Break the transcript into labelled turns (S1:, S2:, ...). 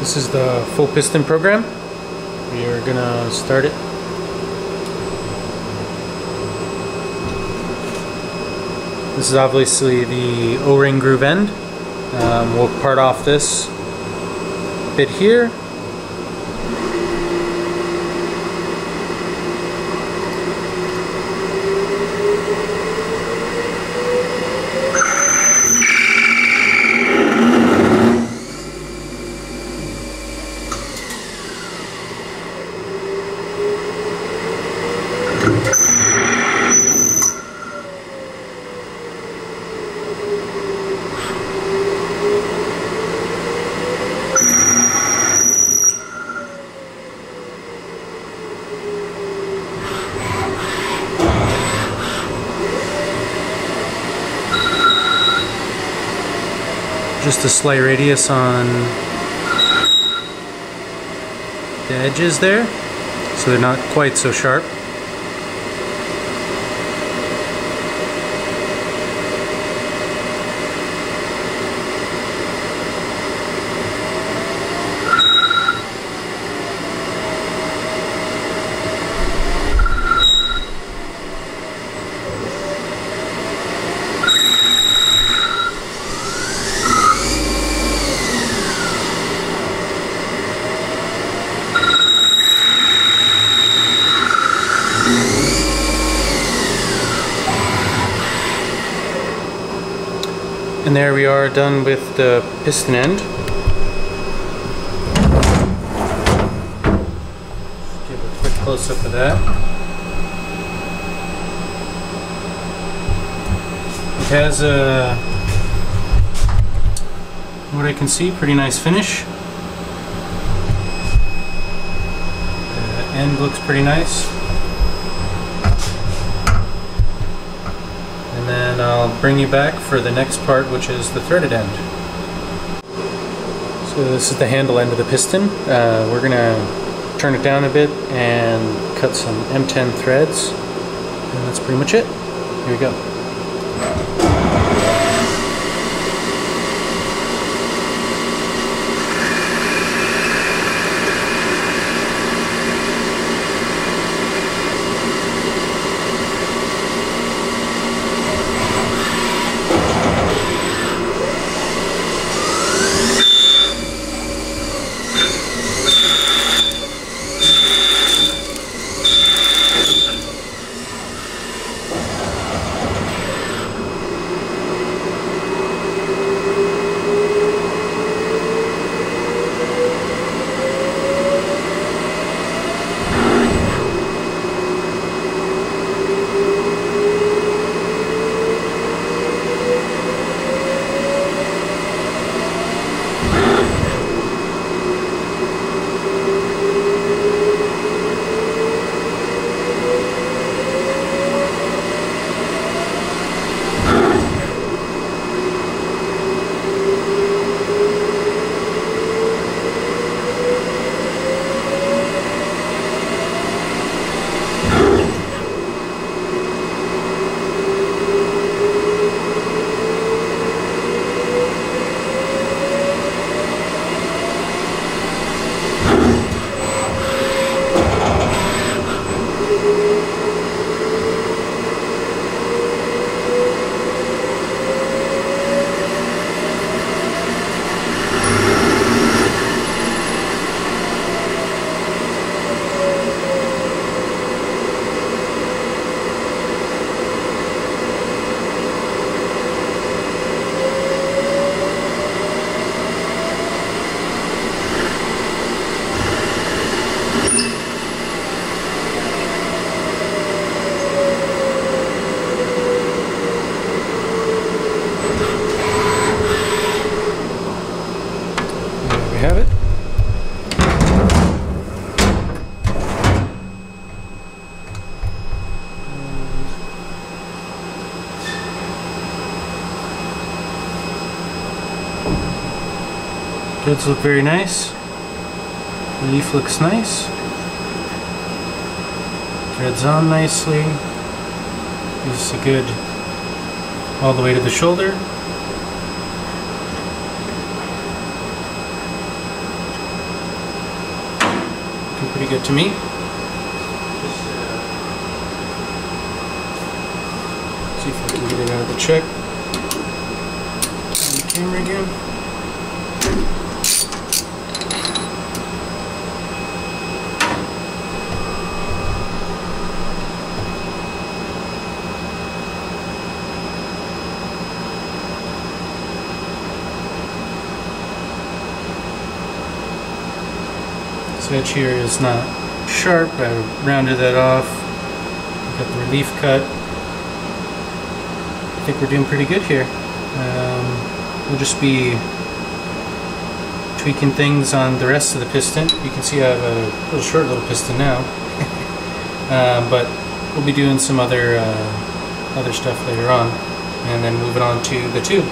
S1: This is the full piston program. We are gonna start it. This is obviously the O-ring groove end. Um, we'll part off this bit here. Just a slight radius on the edges there so they're not quite so sharp. And there we are done with the piston end. Give a quick close up of that. It has a, what I can see, pretty nice finish. The end looks pretty nice. And then I'll bring you back for the next part which is the threaded end. So this is the handle end of the piston. Uh, we're going to turn it down a bit and cut some M10 threads and that's pretty much it. Here we go. Threads look very nice. The leaf looks nice. Threads on nicely. Gives a good all the way to the shoulder. looking pretty good to me. See if I can get it out of the chuck. The camera again. Edge here is not sharp. I rounded that off. Got the relief cut. I think we're doing pretty good here. Um, we'll just be tweaking things on the rest of the piston. You can see I have a little short little piston now. uh, but we'll be doing some other uh, other stuff later on and then moving on to the tube.